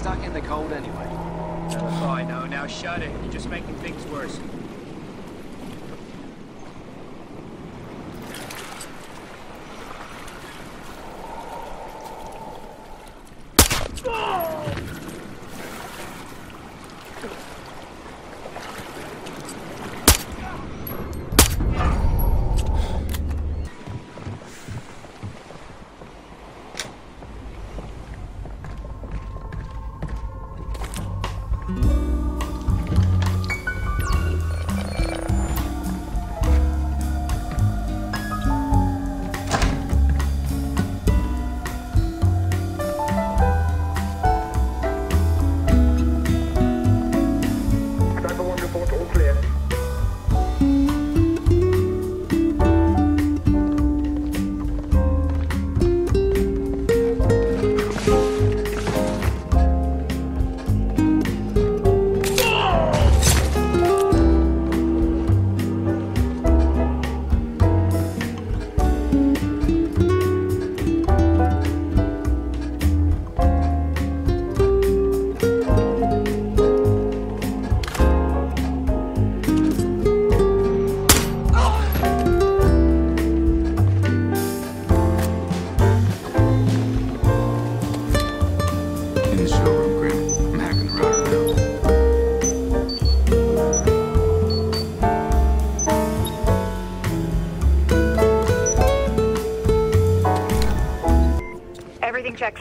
stuck in the cold anyway. Oh, I know. Now shut it. You're just making things worse.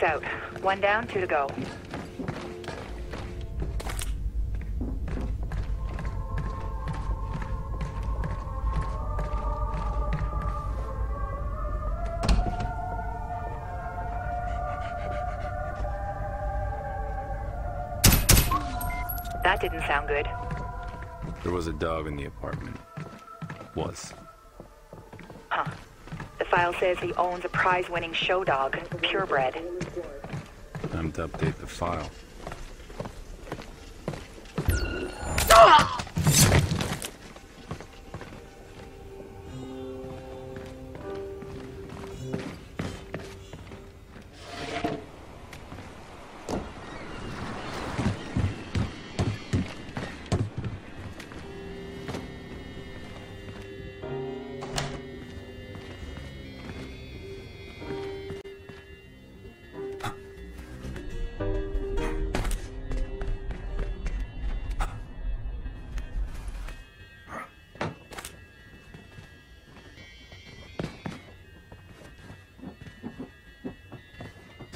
Out. One down, two to go. That didn't sound good. There was a dog in the apartment. Was. File says he owns a prize-winning show dog, purebred. Time to update the file.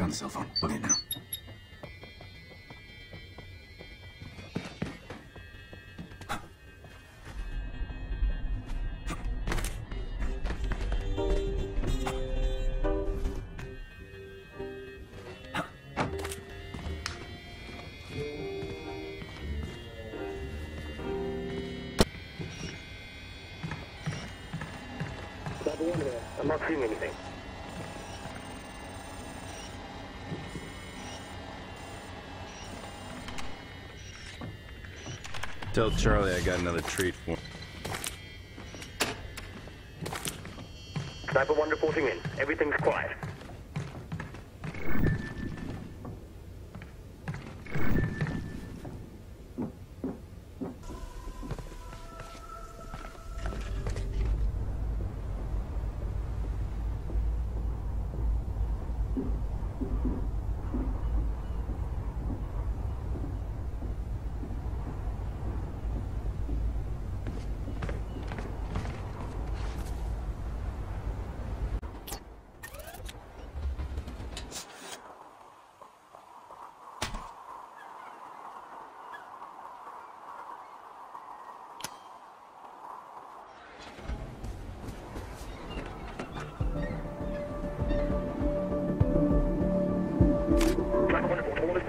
Found the cell phone. It now. Sniper 1 here. I'm not seeing anything. Tell Charlie I got another treat for him. Sniper 1 reporting in. Everything's quiet.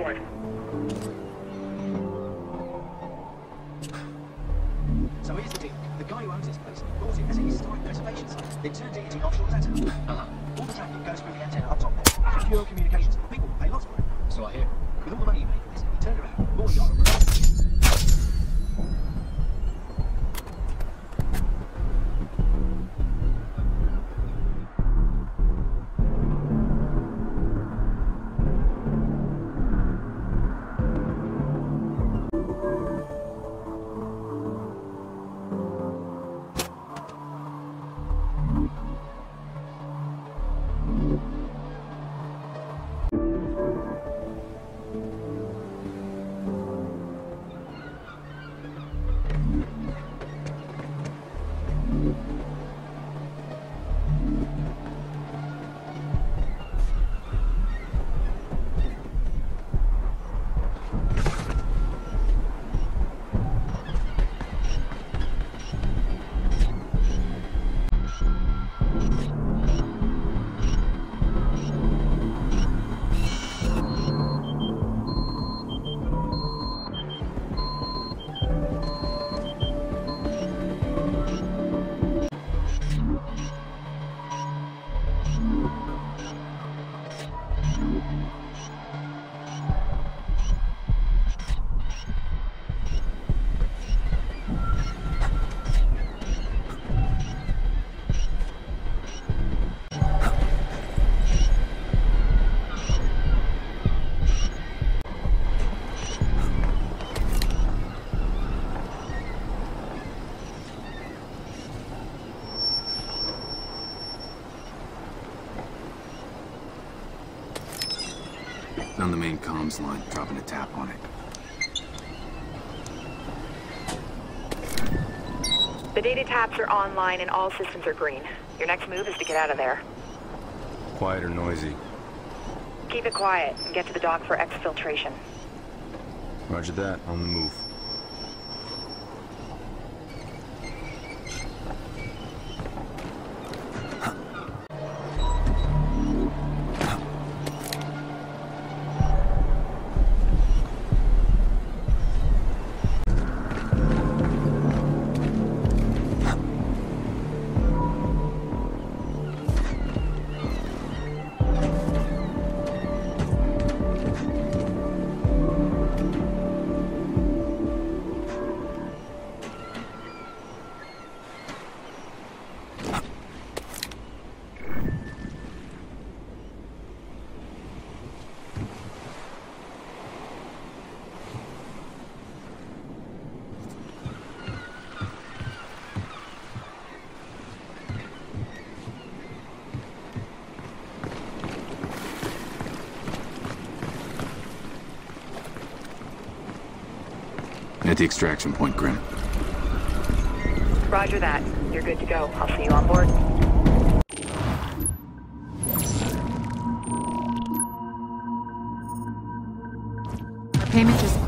1 report. All is quiet. So here's the deal. The guy who owns this place bought it as a historic preservation site. Then turned it into an offshore data. Uh-huh. All the traffic goes through the antenna up top there. Secure communications. People pay lots for it. So I hear. With all the money he made from this, he turned around, bought a yacht, main comms line, dropping a tap on it. The data taps are online and all systems are green. Your next move is to get out of there. Quiet or noisy? Keep it quiet and get to the dock for exfiltration. Roger that. On the move. At the extraction point, Grim. Roger that. You're good to go. I'll see you on board. Our payment just cleared.